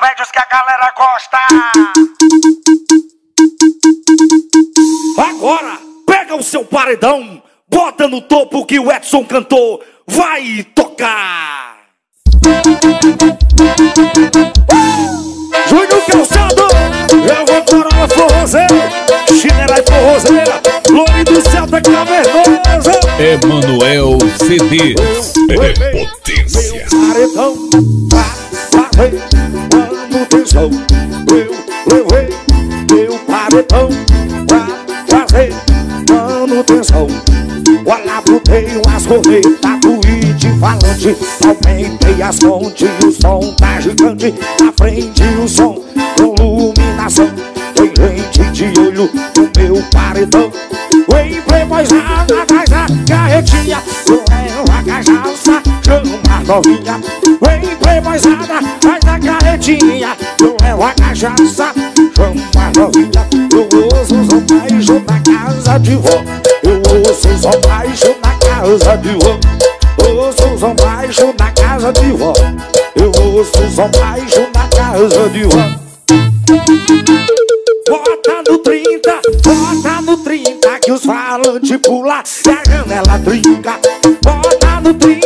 médios que a galera gosta. Agora, pega o seu paredão, bota no topo que o Edson cantou, vai tocar. Júnior Calçado, eu vou coroa forrozeira, chinela e forrozeira, Lore do Celta Cavernosa. Emanuel CDs. É potência. Paredão, vai fazer manutenção. Eu levei meu paredão pra fazer manutenção. Olha, botei umas cornetas do it falante. Aumentei as fontes, o som tá gigante. Na frente o som iluminação. Tem gente de olho no meu paredão. Oi, playboyzada, traz a carretinha. Eu levo a chama a novinha. Vem, playboyzada, traz a carretinha. Eu levo a cachaça, chama novinha. Eu ouço som baixo na casa de vó. Eu ouço som baixo na casa de vó. Ouço som baixo na casa de vó. Eu ouço som baixo na casa de vó. Bota no 30, bota no 30 que os falantes pula e a janela trinca. Bota no 30,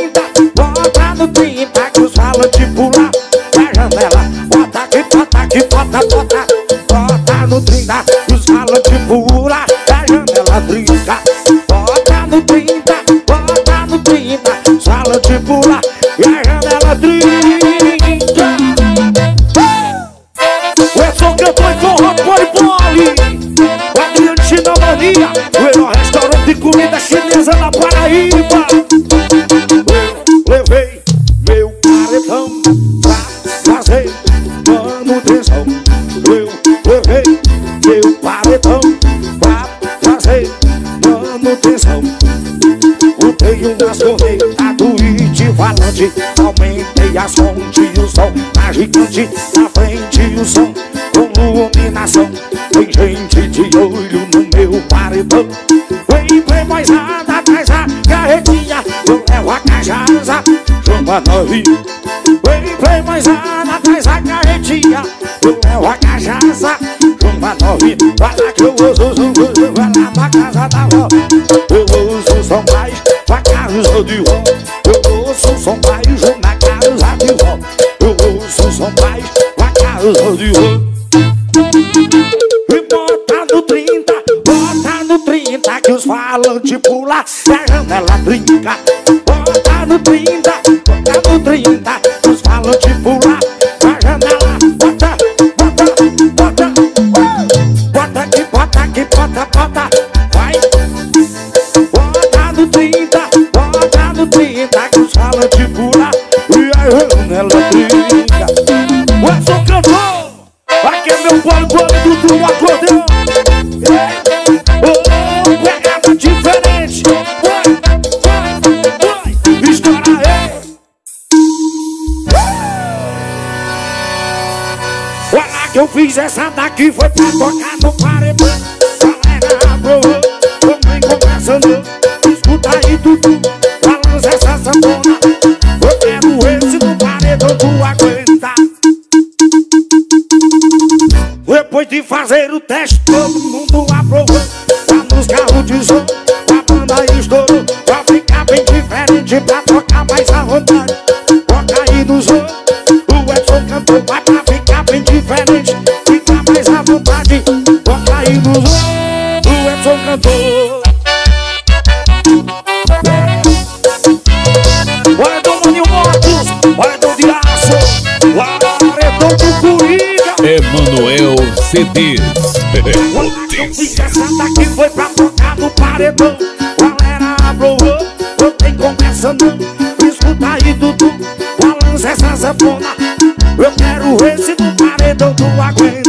falantes pula e a janela trinca. O Edson cantou em forró, pole O Adriano Chinamonia O melhor restaurante de comida chinesa na Paraíba. Eu levei meu paredão pra fazer manutenção. Eu levei meu paredão pra fazer manutenção. Botei umas cornetas do it falante Aumentei as fontes o som. Tá gigante Na frente o som com iluminação. Tem gente de olho no meu paredão. Vem playboyzada, traz a carretinha Eu levo a cachaça, chama a novinha Vem playboyzada, traz a carretinha Eu levo a cachaça, chama novinha Vai lá que eu ouço o som, vai lá pra casa da vó. Eu ouço o som mais pra casa de vó Eu ouço som mais na casa de vó Eu ouço som mais pra casa de vó e bota no 30, bota no 30 Que os falantes pula e a janela trinca O Edson cantou Aqui é meu bolo, bolo do acordeão. É, oh, pegada diferente. Vai, vai, vai, estoura aí. Olha que eu fiz essa daqui foi pra tocar no paredão. Galera aprovou, também conversando. Escuta aí tudo, depois de fazer o teste, todo mundo aprovou. Nos carros de som, a banda estourou. Pra ficar bem diferente, pra tocar mais à vontade. Toca aí no som, CDs. Essa daqui foi pra tocar no paredão. Galera aprovou, não tem conversa não Escuta aí Dudu, balança essa sanfona Eu quero esse no paredão tu aguenta.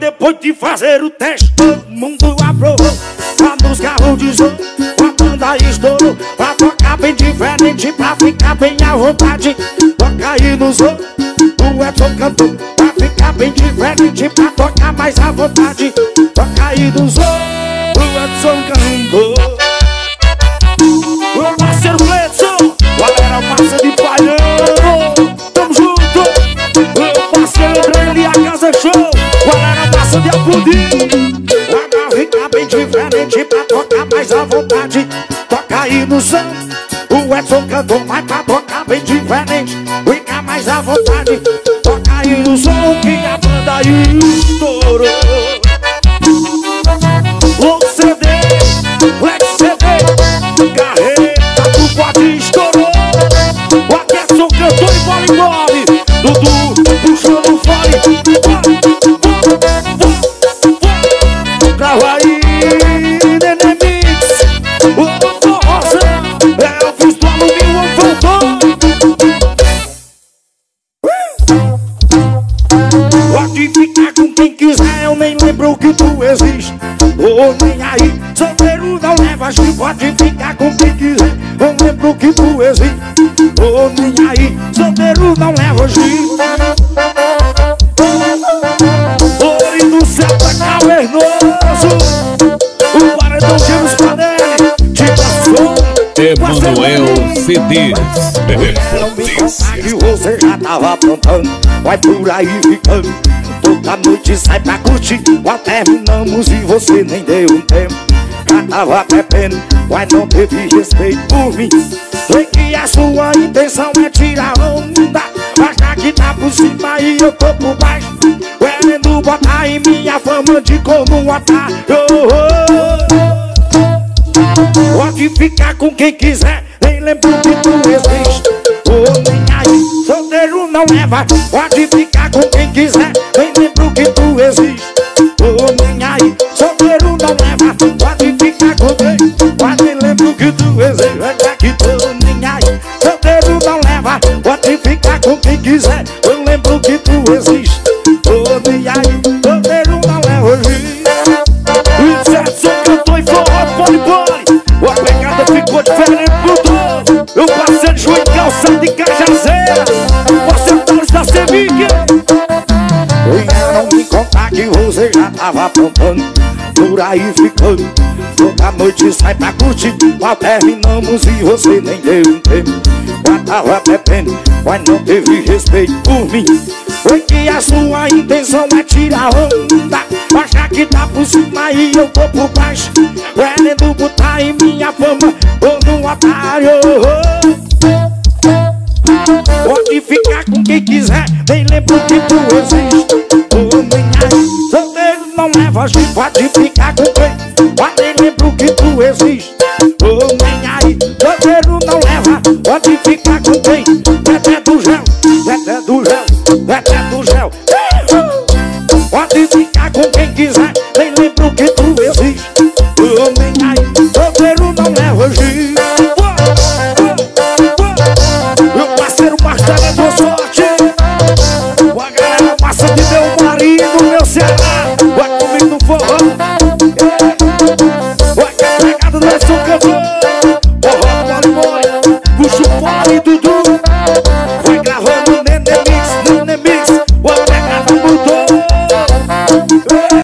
Depois de fazer o teste, todo mundo aprovou Lá nos som, a banda estourou. Pra tocar bem diferente, pra ficar bem à vontade. Toca aí no som, é tocando Pra ficar bem diferente Pra tocar mais à vontade. Toca aí do Edson é tocando Marcelo parceiro o Galera, massa de palhão Tamo junto. O parceiro André e a Casa Show. Galera, massa de aplaudir Pra ficar bem diferente Pra tocar mais à vontade. Toca aí no Zorro o Edson cantou, mas pra tocar bem diferente Fica mais à vontade. Som Que a banda estourou quiser, eu nem lembro que tu existe? Ô, nem aí, solteiro não leva Pode ficar com quem quiser, eu lembro que tu existe. Ô, nem aí, solteiro não leva gente Emanuel contar que você já tava aprontando Vai por aí ficando. Toda noite sai pra curtir Nós terminamos e você nem deu um tempo. Já tava bebendo Mas não teve respeito por mim. Sei que a sua intenção é tirar onda Achar que tá por cima e eu tô por baixo Querendo botar em minha fama de como otário Pode ficar com quem quiser, nem lembro que tu existe. Ô nem aí, solteiro não leva Pode ficar com quem quiser, nem lembro que tu existe. Ô nem aí, solteiro não leva Pode ficar com quem, mas nem lembro que tu existe. Olha que tô nem aí, solteiro não leva Pode ficar com quem quiser, eu lembro que tu Torres da Semic Vieram me contar que você já tava aprontando Por aí ficando. Toda noite sai pra curtir Mal terminamos e você nem deu um tempo. Já tava bebendo, mas não teve respeito por mim. Foi que a sua intenção é tirar onda Achar que tá por cima e eu tô por baixo. Querendo botar em minha fama Ou no otário Pode ficar com quem quiser Nem lembro que tu existe. Ô aí Solteiro não leva gente Pode ficar com quem? Mas nem lembro que tu existe. Ô aí Solteiro não leva Pode ficar com quem Marcela.